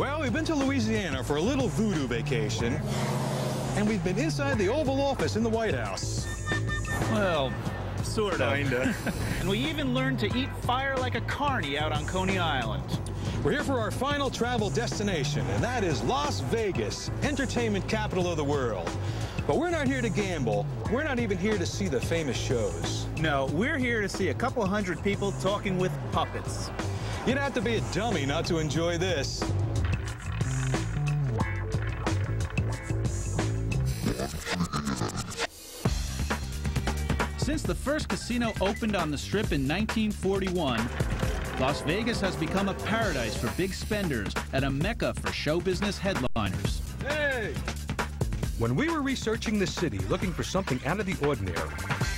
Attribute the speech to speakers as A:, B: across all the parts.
A: Well, we've been to Louisiana for a little voodoo vacation, and we've been inside the Oval Office in the White House.
B: Well, sort of.
A: Kinda.
B: and we even learned to eat fire like a carny out on Coney Island.
A: We're here for our final travel destination, and that is Las Vegas, entertainment capital of the world. But we're not here to gamble. We're not even here to see the famous shows.
B: No, we're here to see a couple hundred people talking with puppets.
A: You'd have to be a dummy not to enjoy this.
C: Since the first casino opened on the Strip in 1941, Las Vegas has become a paradise for big spenders and a mecca for show business headliners.
A: Hey!
D: When we were researching the city looking for something out of the ordinary,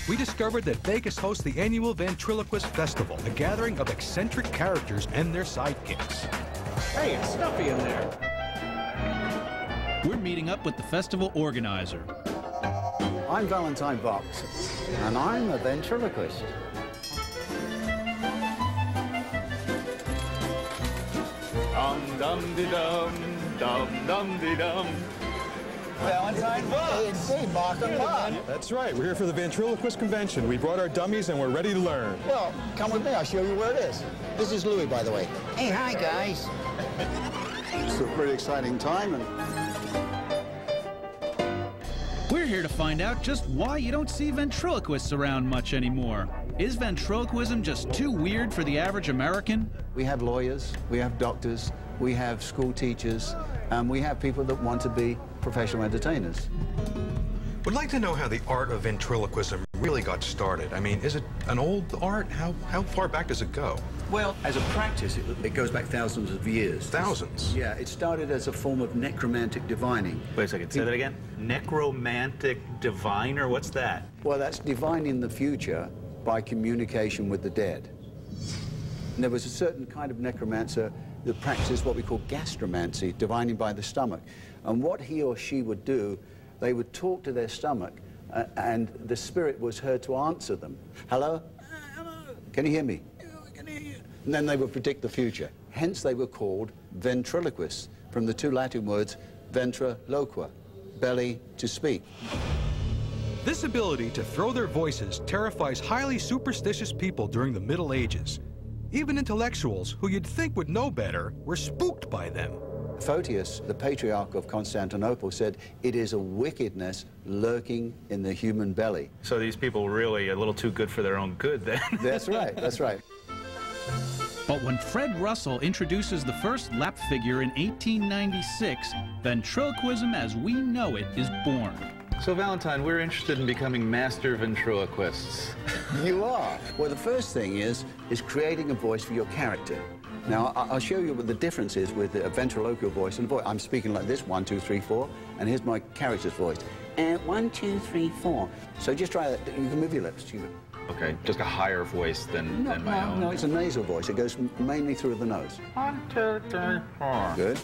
D: we discovered that Vegas hosts the annual Ventriloquist Festival, a gathering of eccentric characters and their sidekicks.
B: Hey, it's stuffy in there.
C: We're meeting up with the festival organizer.
E: I'm Valentine Vox, and I'm a ventriloquist.
B: Dum dum de dum, dum dum de dum.
E: Valentine Vox. Hey, Vox, come on.
A: That's right. We're here for the Ventriloquist Convention. We brought our dummies, and we're ready to learn.
E: Well, come with me. I'll show you where it is. This is Louis, by the way. Hey, hi, guys. It's a pretty exciting time, and
C: We're here to find out just why you don't see ventriloquists around much anymore. Is ventriloquism just too weird for the average American?
E: we have lawyers, we have doctors, we have school teachers, and we have people that want to be professional entertainers.
D: Would like to know how the art of ventriloquism really got started. I mean, is it an old art? How, how far back does it go?
E: Well, as a practice, it, it goes back thousands of years.
D: Thousands?
E: Yeah, it started as a form of necromantic divining.
B: Wait a second, say that again. Necromantic diviner, what's that?
E: Well, that's divining the future by communication with the dead. And there was a certain kind of necromancer that practiced what we call gastromancy, divining by the stomach. And what he or she would do, they would talk to their stomach, uh, and the spirit was heard to answer them. Hello? hello. Can you hear me? Can you? And then they would predict the future. Hence, they were called ventriloquists, from the two Latin words ventra loqua, belly to speak.
D: This ability to throw their voices terrifies highly superstitious people during the Middle Ages. Even intellectuals who you'd think would know better were spooked by them.
E: Photius, the patriarch of Constantinople, said it is a wickedness lurking in the human belly.
B: So these people were really a little too good for their own good then.
E: That's right, that's right.
C: But when Fred Russell introduces the first lap figure in 1896, ventriloquism as we know it is born.
F: So, Valentine, we're interested in becoming master ventriloquists.
E: You are. Well, the first thing is, is creating a voice for your character. Now, I- I'll show you what the difference is with a ventriloquial voice and a voice. I'm speaking like this, one, two, three, four, and here's my character's voice. And one, two, three, four. So just try that. You can move your lips. You
F: Okay, just a higher voice than,
E: no,
F: than my
E: no,
F: own.
E: no, it's a nasal voice. It goes mainly through the nose.
F: One, two, three, four.
E: Good.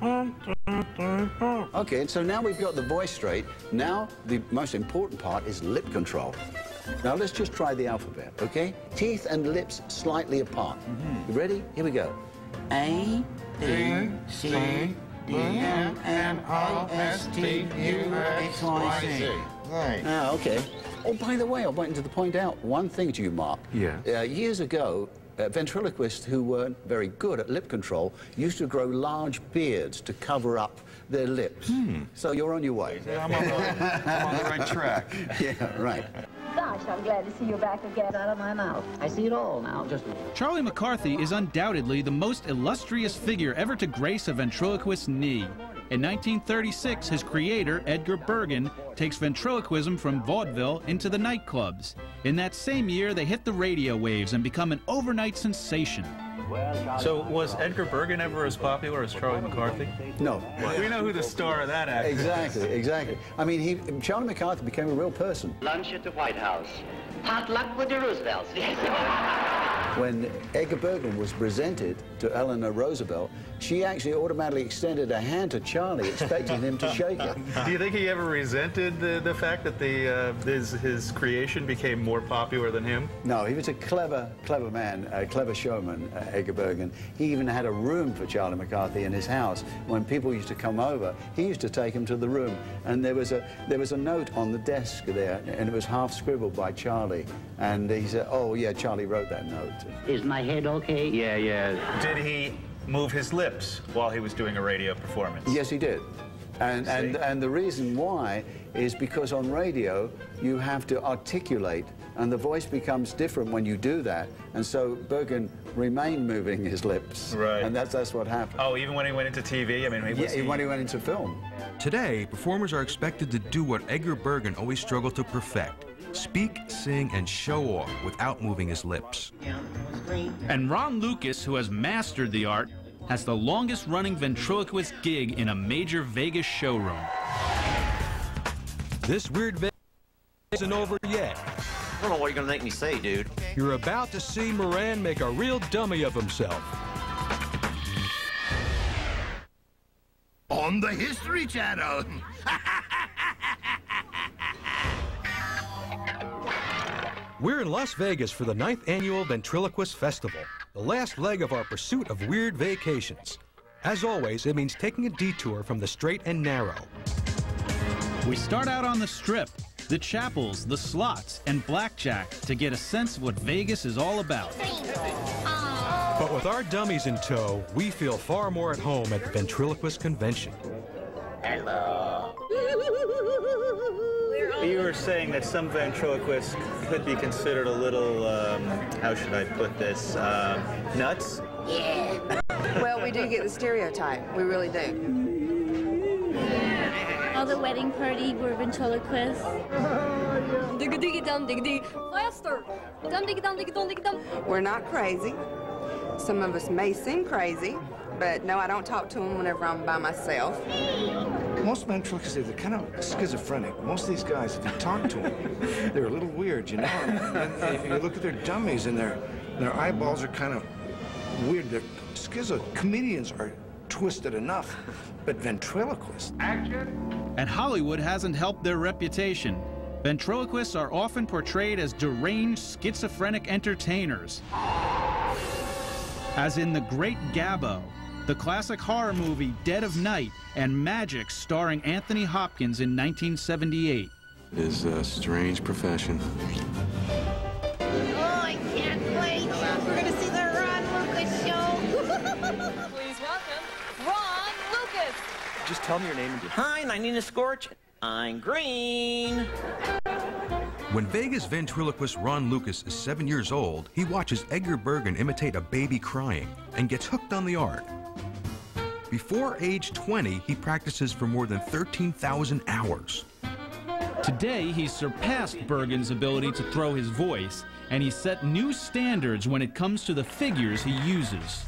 E: One, two, three, four. Okay, so now we've got the voice straight. Now the most important part is lip control. Now let's just try the alphabet, okay? Teeth and lips slightly apart. You ready? Here we go. A, B, C, D, M, N, O, S, T, U, X, Y, Z. Right. Ah, okay. Oh, by the way, I wanted to point out one thing to you, Mark.
F: Yeah.
E: Uh, years ago, uh, ventriloquists who weren't very good at lip control used to grow large beards to cover up their lips. So you're on your way.
F: I'm on, the, I'm on the right track.
E: yeah, right.
G: Gosh, I'm glad to see you back again out of my mouth. I see it all now. Just
C: Charlie McCarthy is undoubtedly the most illustrious figure ever to grace a ventriloquist's knee. In 1936, his creator, Edgar Bergen, takes ventriloquism from vaudeville into the nightclubs. In that same year, they hit the radio waves and become an overnight sensation.
B: So was Edgar Bergen ever as popular as Charlie McCarthy?
E: No.
B: We know who the star of that act is.
E: Exactly, exactly. I mean, he, Charlie McCarthy became a real person.
H: Lunch at the White House. Potluck with the Roosevelts. Yes.
E: when Edgar Bergen was presented to Eleanor Roosevelt, she actually automatically extended a hand to Charlie, expecting him to shake it.
F: Do you think he ever resented the, the fact that the uh, his, his creation became more popular than him?
E: No, he was a clever, clever man, a clever showman, uh, Edgar Bergen. He even had a room for Charlie McCarthy in his house. When people used to come over, he used to take him to the room, and there was a there was a note on the desk there, and it was half scribbled by Charlie. And he said, "Oh yeah, Charlie wrote that note."
G: Is my head okay?
F: Yeah, yeah. Did he move his lips while he was doing a radio performance?
E: Yes, he did. And, and, and the reason why is because on radio, you have to articulate, and the voice becomes different when you do that. And so Bergen remained moving his lips.
F: Right.
E: And that's, that's what happened.
F: Oh, even when he went into TV? I mean,
E: yeah, when he went into film.
D: Today, performers are expected to do what Edgar Bergen always struggled to perfect speak, sing, and show off without moving his lips.
C: And Ron Lucas, who has mastered the art, has the longest running ventriloquist gig in a major Vegas showroom.
D: This weird Vegas isn't over yet.
H: I don't know what you're gonna make me say, dude.
D: You're about to see Moran make a real dummy of himself.
I: On the History Channel.
D: We're in Las Vegas for the ninth annual Ventriloquist Festival, the last leg of our pursuit of weird vacations. As always, it means taking a detour from the straight and narrow.
C: We start out on the strip, the chapels, the slots, and blackjack to get a sense of what Vegas is all about.
D: But with our dummies in tow, we feel far more at home at the Ventriloquist Convention.
G: Hello.
F: You were saying that some ventriloquists could be considered a little, um, how should I put this, uh, nuts?
G: Yeah.
J: Well, we do get the stereotype. We really do.
K: All the wedding party were ventriloquists.
L: Digga digga dum digga dig. Faster. Dum digga dum digga dum digga dum.
J: We're not crazy. Some of us may seem crazy, but no, I don't talk to them whenever I'm by myself.
M: Most ventriloquists, they're kind of schizophrenic. Most of these guys, if you talk to them, they're a little weird, you know? And if you look at their dummies and their, their eyeballs are kind of weird. They're schizo. Comedians are twisted enough, but ventriloquists.
C: Action! And Hollywood hasn't helped their reputation. Ventriloquists are often portrayed as deranged, schizophrenic entertainers. As in The Great Gabbo, the classic horror movie Dead of Night, and Magic starring Anthony Hopkins in 1978.
N: It is a strange profession.
K: Oh, I can't wait. We're going to see the Ron Lucas show.
L: Please welcome Ron Lucas.
H: Just tell me your name and Hi, my name is Scorch. I'm green.
D: When Vegas ventriloquist Ron Lucas is seven years old, he watches Edgar Bergen imitate a baby crying and gets hooked on the art. Before age 20, he practices for more than 13,000 hours.
C: Today, he's surpassed Bergen's ability to throw his voice, and he set new standards when it comes to the figures he uses.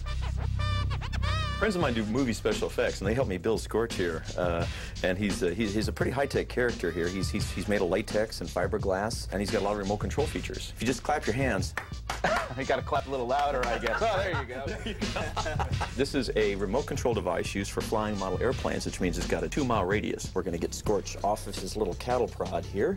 O: Friends of mine do movie special effects, and they help me build Scorch here. Uh, and he's, uh, he's, he's a pretty high-tech character here. He's, he's, he's made of latex and fiberglass, and he's got a lot of remote control features. If you just clap your hands, you got to clap a little louder, I guess. oh, there you go. this is a remote control device used for flying model airplanes, which means it's got a two-mile radius. We're going to get Scorch off of his little cattle prod here.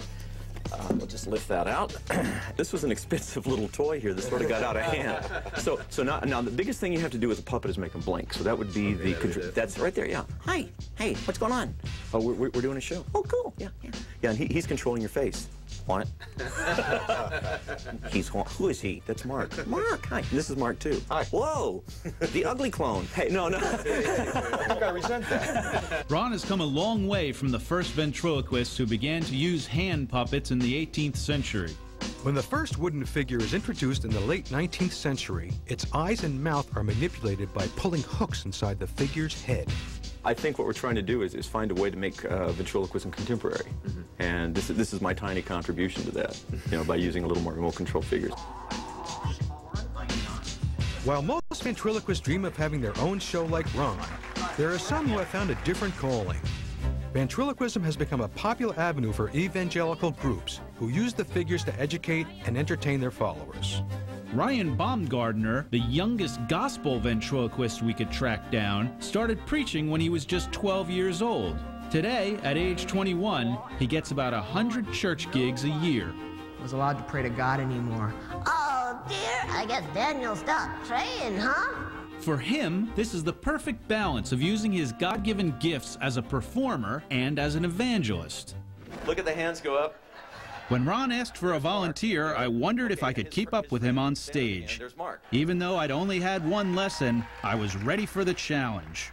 O: Uh, we'll just lift that out. this was an expensive little toy here that sort of got out of hand. So, so now, now the biggest thing you have to do with a puppet is make him blink. So that would be the control. That's right there. Yeah. Hi. Hey. What's going on? Oh, we're, we're, we're doing a show. Oh, cool. Yeah. Yeah. Yeah. And he, he's controlling your face. Want it? He's who is he? That's Mark. Mark. Hi. This is Mark too. Hi. Whoa. The ugly clone. Hey. No. No.
M: you gotta resent that.
C: Ron has come a long way from the first ventriloquists who began to use hand puppets in the 18th century.
D: When the first wooden figure is introduced in the late 19th century, its eyes and mouth are manipulated by pulling hooks inside the figure's head.
O: I think what we're trying to do is, is find a way to make uh, ventriloquism contemporary. Mm -hmm. And this, this is my tiny contribution to that, you know, by using a little more remote control figures.
D: While most ventriloquists dream of having their own show like Ron, there are some who have found a different calling. Ventriloquism has become a popular avenue for evangelical groups who use the figures to educate and entertain their followers.
C: Ryan Baumgardner, the youngest gospel ventriloquist we could track down, started preaching when he was just 12 years old. Today, at age 21, he gets about 100 church gigs a year.
I: I Was allowed to pray to God anymore.
K: Oh dear, I guess Daniel stopped praying, huh?
C: For him, this is the perfect balance of using his God given gifts as a performer and as an evangelist.
O: Look at the hands go up.
C: When Ron asked for a volunteer, I wondered if I could keep up with him on stage. Even though I'd only had one lesson, I was ready for the challenge.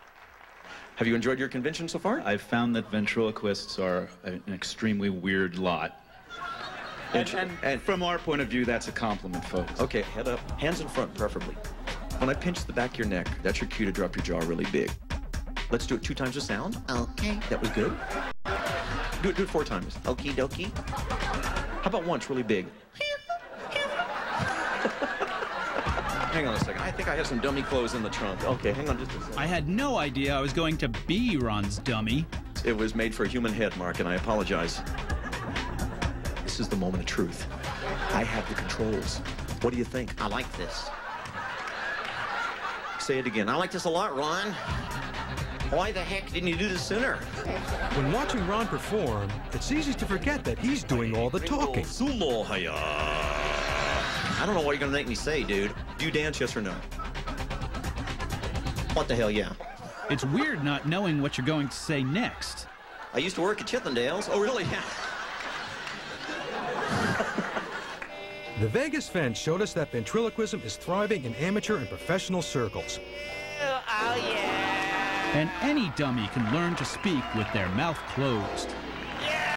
O: Have you enjoyed your convention so far?
P: I've found that ventriloquists are an extremely weird lot. And, and, and from our point of view, that's a compliment, folks.
O: Okay, head up, hands in front, preferably. When I pinch the back of your neck, that's your cue to drop your jaw really big. Let's do it two times the sound.
K: Okay.
O: That was good. Do it, do it four times.
K: Okie dokie.
O: How about once, really big? hang on a second. I think I have some dummy clothes in the trunk. Okay, hang on just a second.
C: I had no idea I was going to be Ron's dummy.
O: It was made for a human head, Mark, and I apologize. This is the moment of truth. I have the controls. What do you think?
H: I like this.
O: Say it again.
H: I like this a lot, Ron. Why the heck didn't you do this sooner?
D: When watching Ron perform, it's easy to forget that he's doing all the talking.
O: Sumo haya.
H: I don't know what you're gonna make me say, dude.
O: Do you dance, yes or no?
H: What the hell, yeah.
C: It's weird not knowing what you're going to say next.
H: I used to work at Chippendales. Oh, really? Yeah.
D: The Vegas Vent showed us that ventriloquism is thriving in amateur and professional circles.
K: Oh, yeah.
C: And any dummy can learn to speak with their mouth closed.